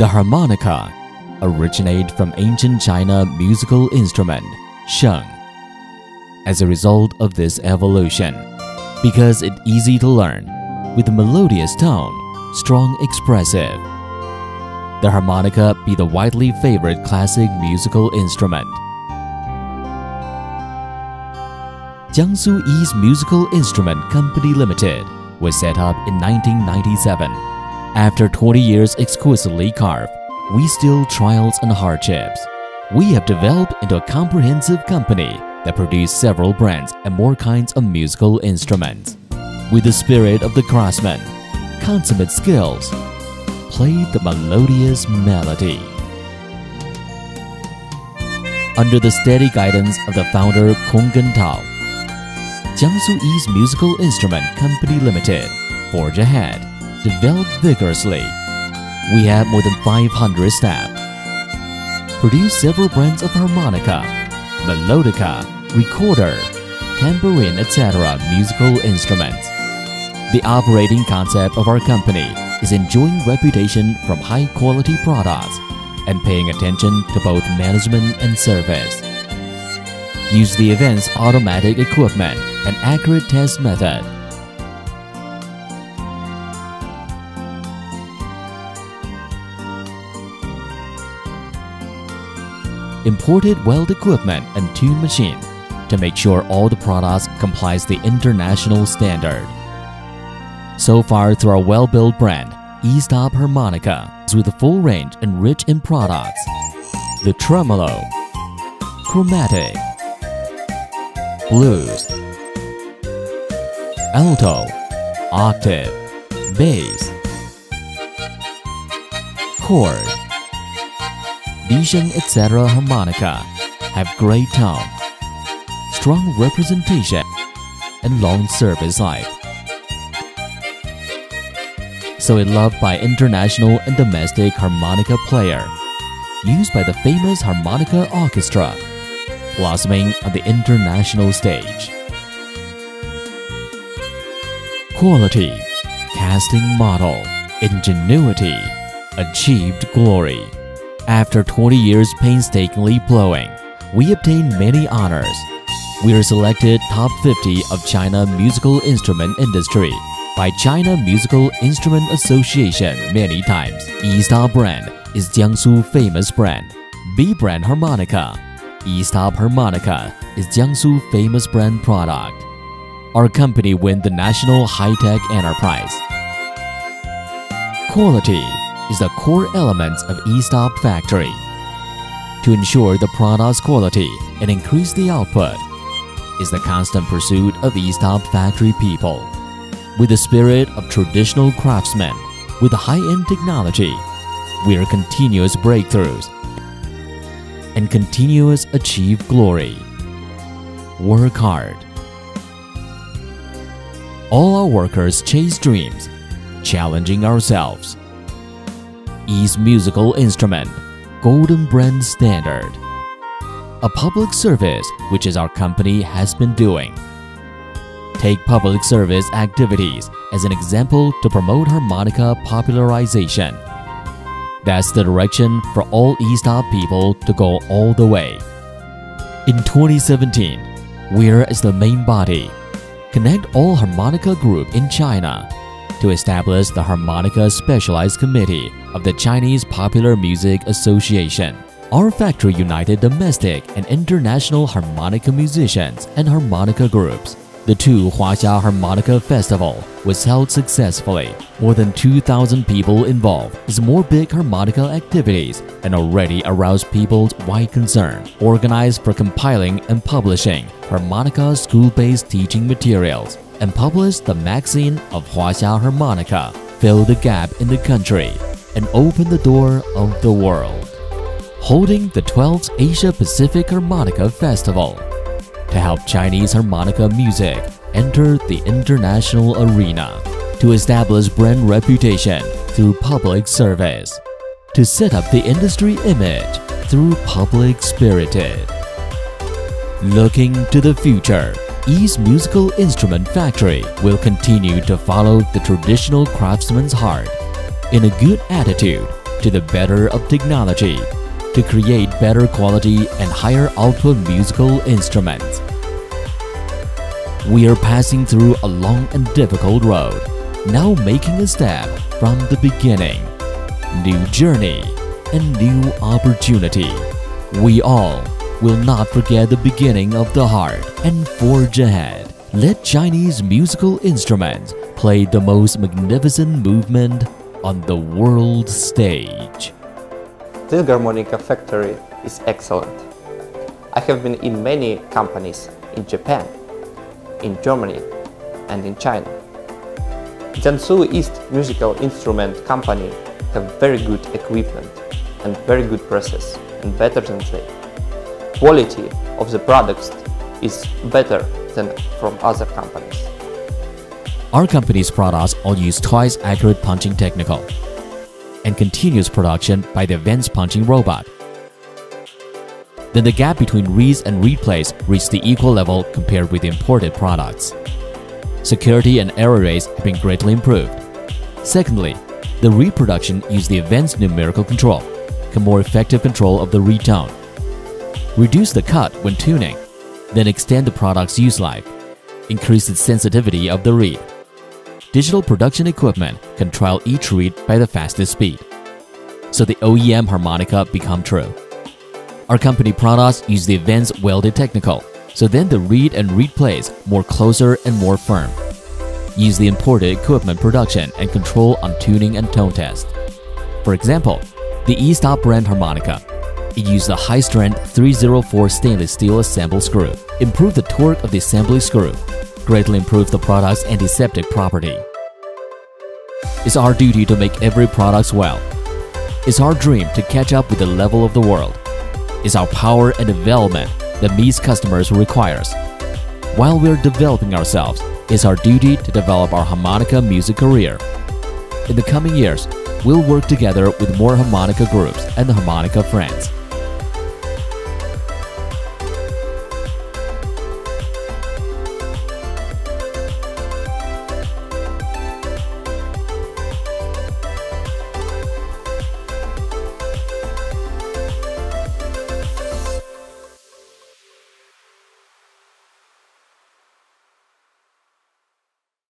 The harmonica originate from ancient China musical instrument, sheng. As a result of this evolution, because it's easy to learn, with a melodious tone, strong expressive, the harmonica be the widely favored classic musical instrument. Jiangsu East Musical Instrument Company Limited was set up in 1997. After 20 years exquisitely carved, we still trials and hardships. We have developed into a comprehensive company that produce several brands and more kinds of musical instruments. With the spirit of the craftsman, consummate skills, play the melodious melody. Under the steady guidance of the founder Kong Gentao, Jiangsu East Musical Instrument Company Limited forge ahead, develop vigorously. We have more than 500 staff. Produce several brands of harmonica, melodica, recorder, tambourine, etc. musical instruments. The operating concept of our company is enjoying reputation from high quality products and paying attention to both management and service. Use the event's automatic equipment and accurate test method. Imported weld equipment and tune machine to make sure all the products complies the international standard. So far through our well-built brand, Easttop Harmonica is with a full range and rich in products. The tremolo, chromatic, blues, alto, octave, bass, chord, Biesheng, etc. harmonica have great tone, strong representation, and long service life. So it loved by international and domestic harmonica player, used by the famous harmonica orchestra, blossoming on the international stage. Quality, casting model, ingenuity, achieved glory. After 20 years painstakingly blowing, we obtained many honors. We are selected top 50 of China musical instrument industry by China Musical Instrument Association many times. E Star brand is Jiangsu famous brand. B brand harmonica. Easttop harmonica is Jiangsu famous brand product. Our company win the National High-Tech Enterprise. Quality is the core elements of Easttop factory. To ensure the product's quality and increase the output is the constant pursuit of Easttop factory people. With the spirit of traditional craftsmen, with high-end technology, we are continuous breakthroughs and continuous achieve glory. Work hard. All our workers chase dreams, challenging ourselves. East Musical Instrument, Golden Brand Standard. A public service which is our company has been doing. Take public service activities as an example to promote harmonica popularization. That's the direction for all Easttop people to go all the way. In 2017, we're as the main body, connect all harmonica group in China to establish the Harmonica Specialized Committee of the Chinese Popular Music Association. Our factory united domestic and international harmonica musicians and harmonica groups. The two Huaxia Harmonica Festival was held successfully. More than 2,000 people involved is more big harmonica activities and already aroused people's wide concern. Organized for compiling and publishing harmonica school-based teaching materials and published the magazine of Huaxia Harmonica, fill the gap in the country and open the door of the world. Holding the 12th Asia Pacific Harmonica Festival to help Chinese harmonica music enter the international arena, to establish brand reputation through public service, to set up the industry image through public spirited. Looking to the future, East Musical Instrument Factory will continue to follow the traditional craftsman's heart in a good attitude to the better of technology to create better quality and higher output musical instruments. We are passing through a long and difficult road, now making a step from the beginning. New journey and new opportunity. We all will not forget the beginning of the heart and forge ahead. Let Chinese musical instruments play the most magnificent movement on the world stage. This Garmonika factory is excellent. I have been in many companies in Japan, in Germany and in China. Jiangsu East Musical Instrument Company have very good equipment and very good process and better than they. Quality of the products is better than from other companies. Our company's products all use twice accurate punching technical and continuous production by the advanced punching robot. Then the gap between reeds and reed plays reach the equal level compared with imported products. Security and error rates have been greatly improved. Secondly, the reproduction use the advanced numerical control, can more effective control of the reed tone. Reduce the cut when tuning, then extend the product's use life, increase the sensitivity of the reed digital production equipment can trial each reed by the fastest speed. So the OEM harmonica become true. Our company products use the advanced welded technical, so then the reed and reed plays more closer and more firm. Use the imported equipment production and control on tuning and tone test. For example, the Easttop brand harmonica. It used a high-strength 304 stainless steel assemble screw. Improve the torque of the assembly screw greatly improve the product's antiseptic property. It's our duty to make every product well. It's our dream to catch up with the level of the world. It's our power and development that meets customers' requires. While we're developing ourselves, it's our duty to develop our harmonica music career. In the coming years, we'll work together with more harmonica groups and the harmonica friends.